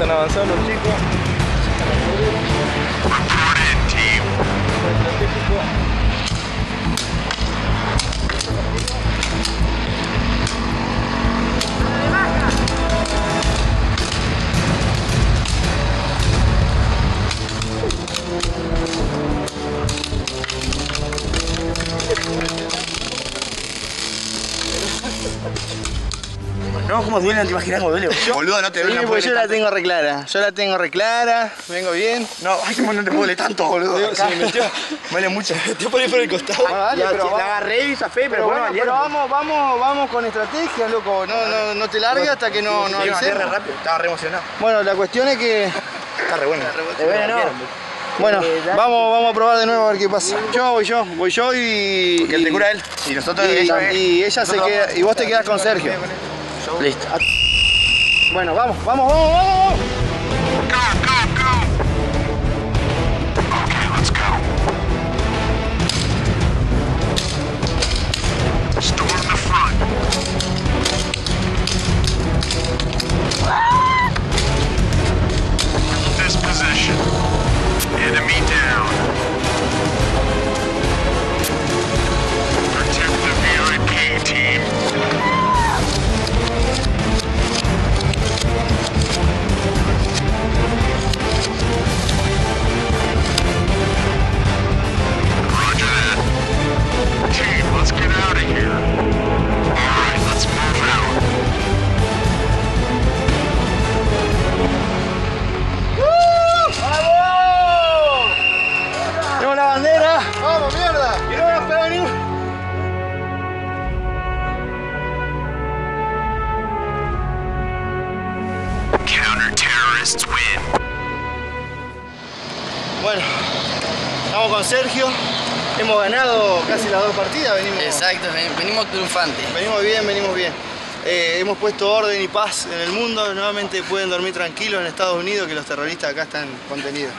empiezan a avanzar los chicos. No, como duele, no te imaginas cómo duele. Boludo, no te duele. yo la tengo reclara. Yo la tengo reclara. Vengo bien. No, ay, no te duele tanto, boludo. Digo, se me metió. Duele mucho. Te por ahí por el costado. Bueno, dale, La- pero la vamos. agarré y zafé, pero, Pero bueno, bueno, pero vamos, vamos, vamos con estrategia, loco. No, no, no te largues hasta que no, no avisemos. re rápido. Estaba re emocionado. Bueno, la cuestión es que. Está re bueno. Bueno, vamos, vamos a probar de nuevo a ver qué pasa. Yo voy yo, voy yo y. Que te cura él. Y nosotros Y, ella, y ella se queda. Y vos te quedas con Sergio. Listo. Bueno, vamos, vamos, vamos, vamos. Win. Bueno, estamos con Sergio. Hemos ganado casi las dos partidas. Venimos, Exacto, ven- venimos triunfantes. venimos bien, venimos bien. Eh, hemos puesto orden y paz en el mundo. Nuevamente pueden dormir tranquilos en Estados Unidos que los terroristas acá están contenidos.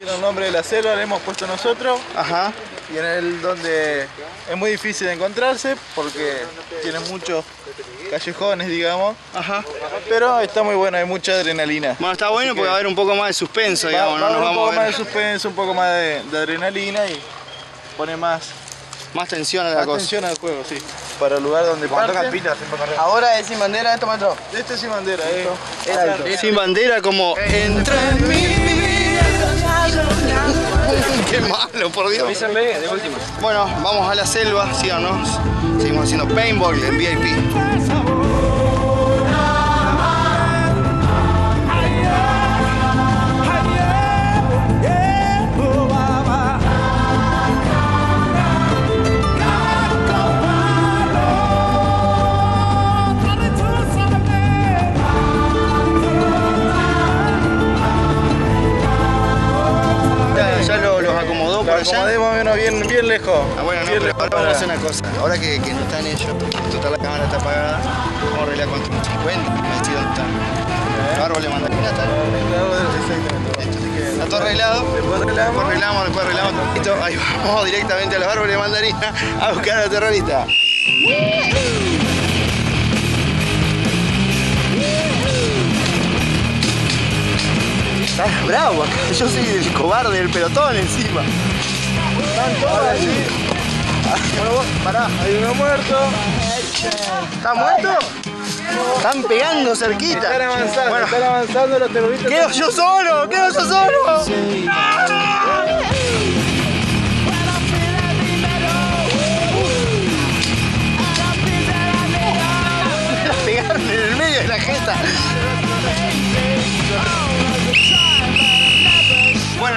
El nombre de la selva le hemos puesto nosotros Ajá. y en el donde es muy difícil de encontrarse porque tiene muchos callejones, digamos. Ajá. Pero está muy bueno, hay mucha adrenalina. Bueno, está bueno porque va a haber un poco más de suspenso, Va, digamos. va a haber un vamos poco a más de suspenso, un poco más de, de adrenalina y pone más, más tensión a la más cosa. tensión al juego, sí. Para el lugar donde parten. Ahora es sin bandera esto, maestro. Este sin bandera, eh. Es alto. Sin bandera como entra en mi vida. Qué malo, por Dios. Bueno, vamos a la selva, síganos. Seguimos haciendo paintball en VIP. Allá. acomodemos menos bien, bien lejos. Ah, bueno, no, bien pero ahora vamos a hacer una cosa. Ahora que, que no están ellos, total la cámara está apagada, vamos a arreglar con un 50, me decí dónde está. El árbol de mandarina está. Exactamente. Está todo arreglado. Después arreglamos. Después arreglamos, después arreglamos. Listo, ahí vamos directamente a los árboles de mandarina a buscar a los terroristas. Estás bravo acá. Yo soy el cobarde del pelotón encima. Están todos allí. Bueno, vos, pará, Hay uno muerto. ¿está muerto? Están pegando cerquita. Están avanzando, Bueno, están avanzando los terroristas. quedo yo solo, quedo yo solo.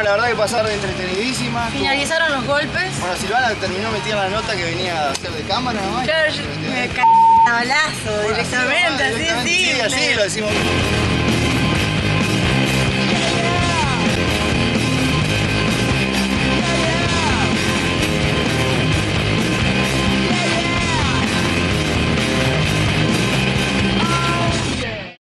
La verdad que pasaron entretenidísimas. Finalizaron los golpes. Bueno, Silvana terminó metida en la nota que venía a hacer de cámara nomás. Claro, yo me caí